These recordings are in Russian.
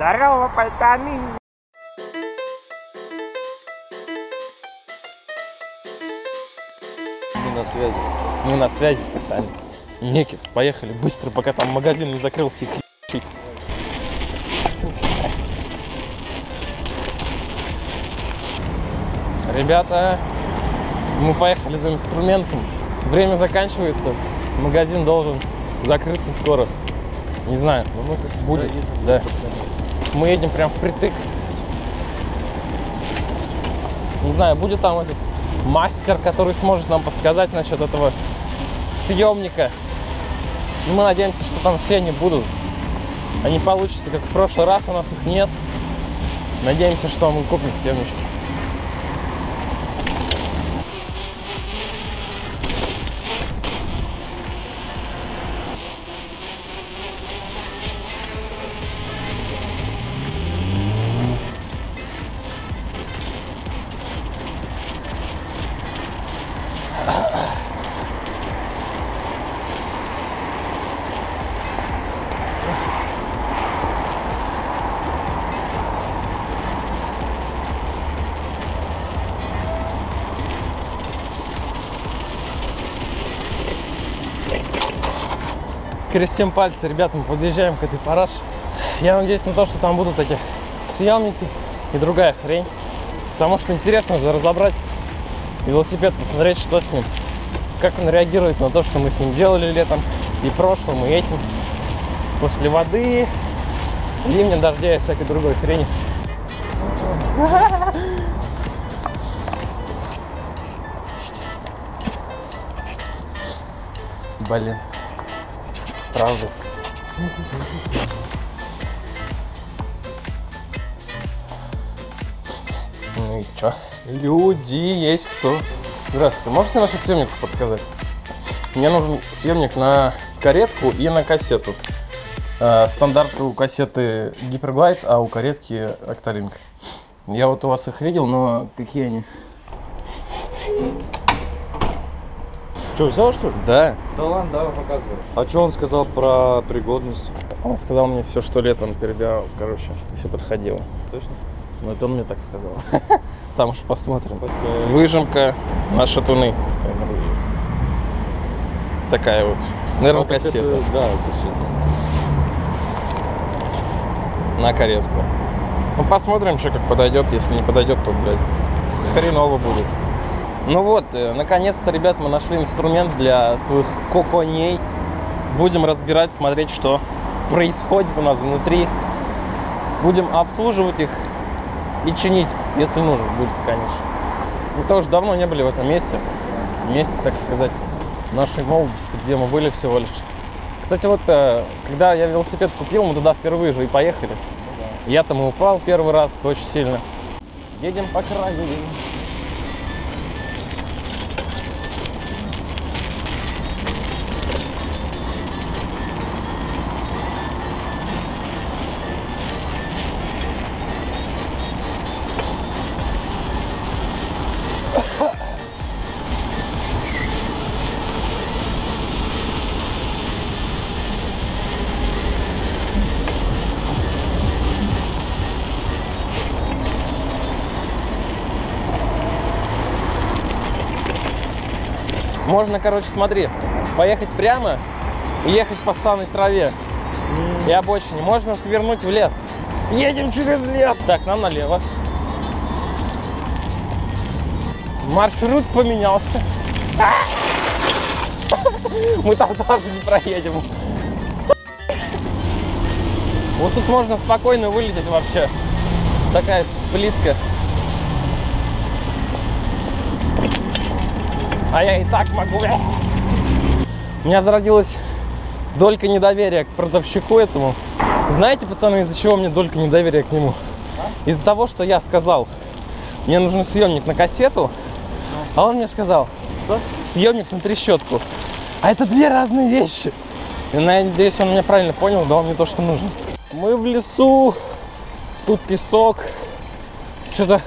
Здорово, пацаны! Мы на связи. Мы на связи писали. Некит, поехали быстро, пока там магазин не закрылся. ебучий. Ребята, мы поехали за инструментом. Время заканчивается. Магазин должен закрыться скоро. Не знаю, будет. Да. Мы едем прям впритык. Не знаю, будет там этот мастер, который сможет нам подсказать насчет этого съемника. Ну, мы надеемся, что там все они будут. Они получатся, как в прошлый раз, у нас их нет. Надеемся, что мы купим съемничек. Крестим пальцы, ребята, мы подъезжаем к этой параше. Я надеюсь на то, что там будут эти съемники и другая хрень. Потому что интересно же разобрать велосипед, посмотреть, что с ним. Как он реагирует на то, что мы с ним делали летом и прошлым, и этим. После воды, ливня, дождя и всякой другой хрени. Блин. Правда. Ну и чё? Люди есть кто. Здравствуйте, можете насчет съемников подсказать? Мне нужен съемник на каретку и на кассету. Э, Стандарт у кассеты Гиперглайд, а у каретки Octolink. Я вот у вас их видел, но какие они? Что, взял что ли? Да. Да ладно, давай показывай. А что он сказал про пригодность? Он сказал мне все, что летом перебирал, короче, все подходило. Точно? Ну, это он мне так сказал. Там уж посмотрим. Выжимка на шатуны. Такая вот. Наверное, так кассета. Да, кассета. На каретку. Ну, посмотрим, что как подойдет. Если не подойдет, то, блядь, хреново будет. Ну вот, э, наконец-то, ребят, мы нашли инструмент для своих коконей. Будем разбирать, смотреть, что происходит у нас внутри. Будем обслуживать их и чинить, если нужно будет, конечно. Мы тоже давно не были в этом месте. Месте, так сказать, нашей молодости, где мы были всего лишь. Кстати, вот э, когда я велосипед купил, мы туда впервые же и поехали. Я там и упал первый раз очень сильно. Едем по краю. Можно, короче, смотри, поехать прямо и ехать по санной траве и обочине. Можно свернуть в лес. Едем через лес. Так, нам налево. Маршрут поменялся. Мы там тоже не проедем. Вот тут можно спокойно вылететь вообще. Такая плитка. А я и так могу. У меня зародилась долька недоверия к продавщику этому. Знаете, пацаны, из-за чего мне долька недоверия к нему? Из-за того, что я сказал, мне нужен съемник на кассету, а он мне сказал, Что? съемник на трещотку. А это две разные вещи. И надеюсь, он меня правильно понял, дал мне то, что нужно. Мы в лесу, тут песок. Что-то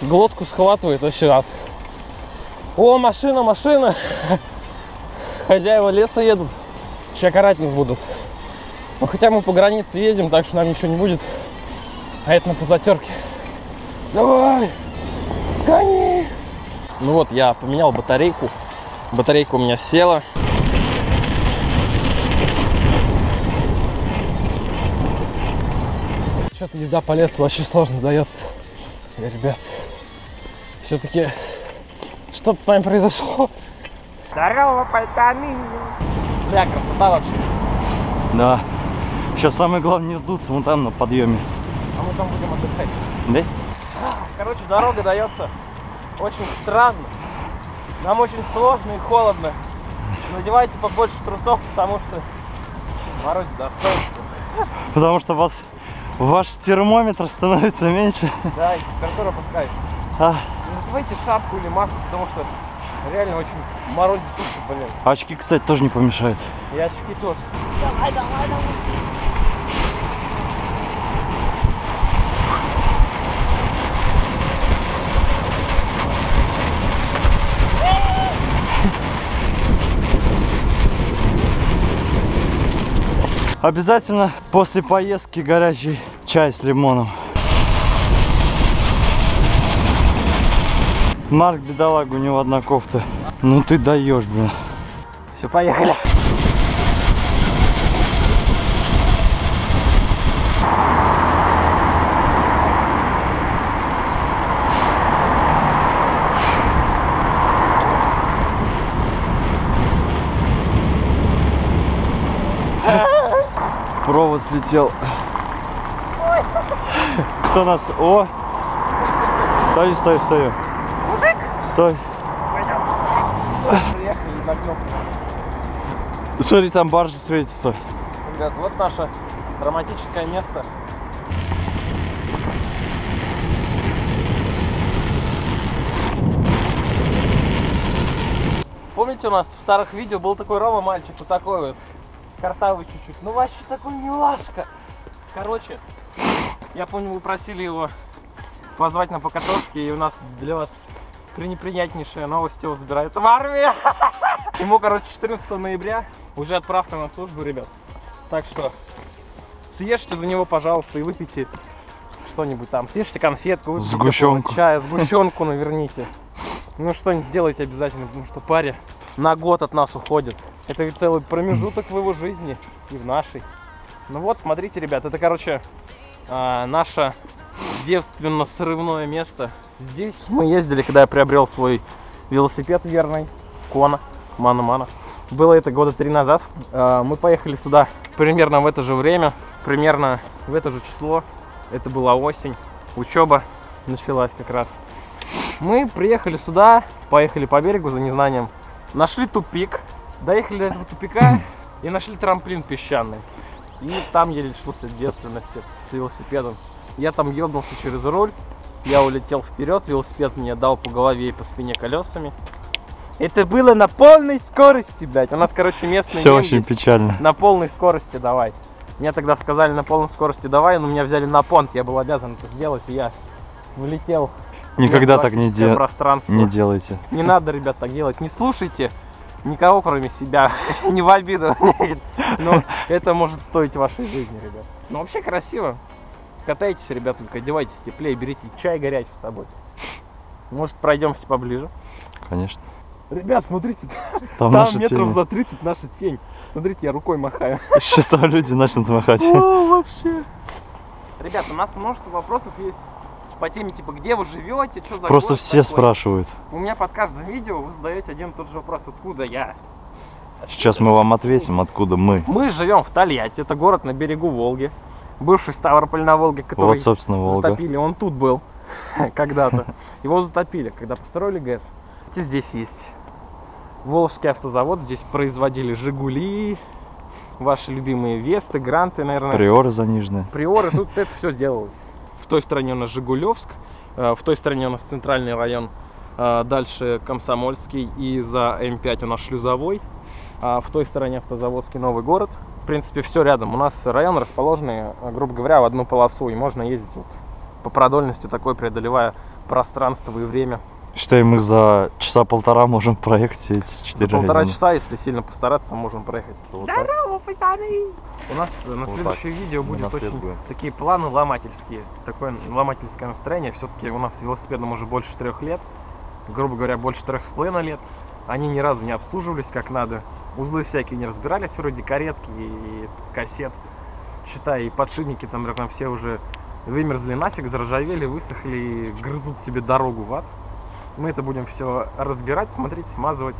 глотку схватывает вообще раз. О, машина, машина! Хозяева леса едут. Сейчас карать нас будут. Ну, хотя мы по границе ездим, так что нам ничего не будет. А это на позатерке. Давай! Гони! Ну вот, я поменял батарейку. Батарейка у меня села. Что-то езда по лесу очень сложно дается. Ребят, все-таки что-то с нами произошло. Здорово, пацаны! Бля, красота вообще. Да. Сейчас самое главное не сдуться вон там на подъеме. А мы там будем отдыхать. Да? Короче, дорога дается очень странно. Нам очень сложно и холодно. Надевайте побольше трусов, потому что мороз достоинство. Потому что вас ваш термометр становится меньше. Да, и температура опускается. А, Не надевайте шапку или маску, потому что реально очень морозит уши, блин. очки, кстати, тоже не помешают. И очки тоже. Обязательно после поездки горячий чай с лимоном. Марк, бедолага, у него одна кофта. Ну ты даешь, блин. Все, поехали. Провод слетел. Кто нас? О! Стою, стою, стою. Стой. Смотри, там баржа светится. Ребят, вот наше романтическое место. Помните, у нас в старых видео был такой Рома мальчик, вот такой вот, картавый чуть-чуть. Ну вообще такой милашка. Короче, я помню, вы просили его позвать на покатушки, и у нас для вас пренеприятнейшая новость, его забирают в армию. Ему, короче, 14 ноября уже отправка на службу, ребят. Так что съешьте за него, пожалуйста, и выпейте что-нибудь там. Съешьте конфетку, выпейте Сгущенку. чая, сгущенку наверните. Ну что-нибудь сделайте обязательно, потому что паря на год от нас уходит. Это ведь целый промежуток в его жизни и в нашей. Ну вот, смотрите, ребят, это, короче, а, наше девственно-срывное место. Здесь мы ездили, когда я приобрел свой велосипед верный, Кона, Мана-Мана. Было это года три назад. А, Мы поехали сюда примерно в это же время, примерно в это же число. Это была осень, учеба началась как раз. Мы приехали сюда, поехали по берегу за незнанием, нашли тупик, доехали до этого тупика и нашли трамплин песчаный. И там я лишился девственности с велосипедом. Я там ебнулся через руль, я улетел вперед, велосипед мне дал по голове и по спине колесами. Это было на полной скорости, блядь. У нас, короче, местный Все очень есть. печально. На полной скорости давай. Мне тогда сказали на полной скорости давай, но меня взяли на понт, я был обязан это сделать, и я влетел. Никогда так не, де- не делайте. Не надо, ребят, так делать. Не слушайте никого, кроме себя. не в обиду. Но это может стоить вашей жизни, ребят. Ну, вообще красиво. Катайтесь, ребят, только одевайтесь теплее, берите чай горячий с собой. Может, пройдемся поближе. Конечно. Ребят, смотрите, Там, там метров тени. за 30 наша тень. Смотрите, я рукой махаю. Сейчас там люди начнут махать. О, вообще. Ребят, у нас множество вопросов есть по теме, типа, где вы живете, что за Просто все такой. спрашивают. У меня под каждым видео вы задаете один и тот же вопрос, откуда я. Сейчас мы вам ответим, откуда мы. Мы живем в Тольятти, это город на берегу Волги. Бывший Ставрополь на Волге, который Вот, собственно, Волга. затопили, он тут был когда-то. Его затопили, когда построили ГЭС. И Здесь есть Волжский автозавод, здесь производили Жигули, ваши любимые Весты, Гранты, наверное. Приоры заниженные. Приоры, тут это все сделалось. В той стороне у нас Жигулевск, э, в той стороне у нас центральный район, э, дальше Комсомольский и за М5 у нас Шлюзовой, а в той стороне автозаводский Новый город. В принципе, все рядом. У нас район расположенный, э, грубо говоря, в одну полосу, и можно ездить вот по продольности такой, преодолевая пространство и время Считай, мы за часа полтора можем проехать эти За четыре полтора района. часа, если сильно постараться, можем проехать. Вот так. У нас э, на Вот следующее видео будет очень будем. такие планы ломательские. Такое ломательское настроение. Все-таки у нас велосипедам уже больше трех лет. Грубо говоря, больше трех с половиной лет. Они ни разу не обслуживались как надо. Узлы всякие не разбирались, вроде каретки и кассет. Считай, и подшипники там, там все уже вымерзли нафиг, заржавели, высохли и грызут себе дорогу в ад. Мы это будем все разбирать, смотреть, смазывать,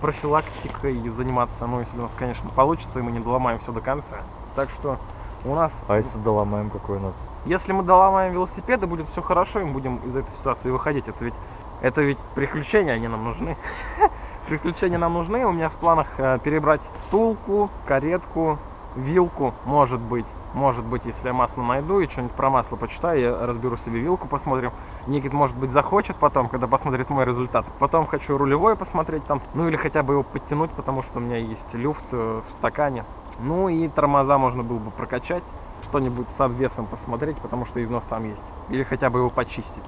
профилактикой заниматься. Ну, если у нас, конечно, получится, и мы не доломаем все до конца. Так что у нас А если доломаем, какой у нас? если мы доломаем велосипеды, будет все хорошо, и мы будем из этой ситуации выходить. Это ведь, это ведь приключения, они нам нужны. Приключения нам нужны. У меня в планах э, перебрать тулку, каретку, вилку, может быть. Может быть, если я масло найду и что-нибудь про масло почитаю, я разберу себе вилку, посмотрим. Никит, может быть, захочет потом, когда посмотрит мой результат. Потом хочу рулевой посмотреть там, ну или хотя бы его подтянуть, потому что у меня есть люфт э, в стакане. Ну и тормоза можно было бы прокачать что-нибудь с обвесом посмотреть, потому что износ там есть. Или хотя бы его почистить.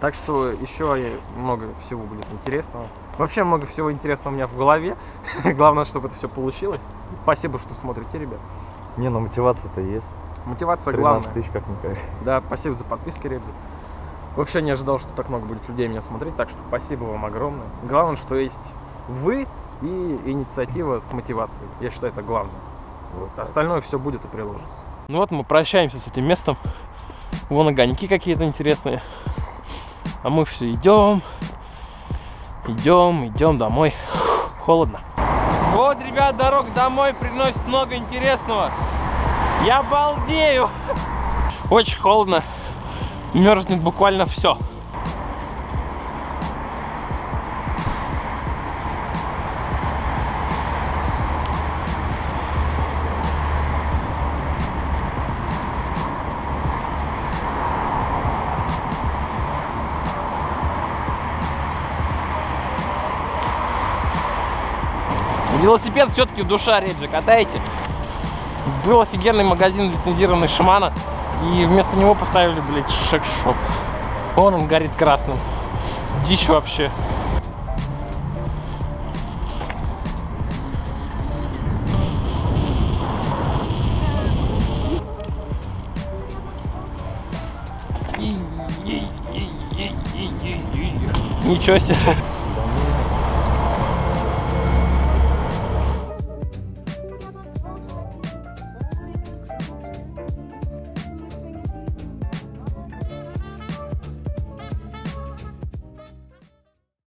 Так что еще много всего будет интересного. Вообще много всего интересного у меня в голове. Главное, чтобы это все получилось. Спасибо, что смотрите, ребят. Не, ну мотивация-то есть. Мотивация 13 главная. тысяч как-никак. Да, спасибо за подписки, ребят. Вообще не ожидал, что так много будет людей меня смотреть, так что спасибо вам огромное. Главное, что есть вы и инициатива с мотивацией. Я считаю, это главное. Вот. Остальное все будет и приложится. Ну вот мы прощаемся с этим местом. Вон огоньки какие-то интересные. А мы все идем, идем, идем домой. Холодно. Вот, ребят, дорог домой приносит много интересного. Я балдею. Очень холодно. Мерзнет буквально все. Велосипед все-таки душа Реджи, катайте. Был офигенный магазин лицензированный Шимана, и вместо него поставили, блядь, шек-шоп. Вон он горит красным. Дичь вообще. Ничего себе.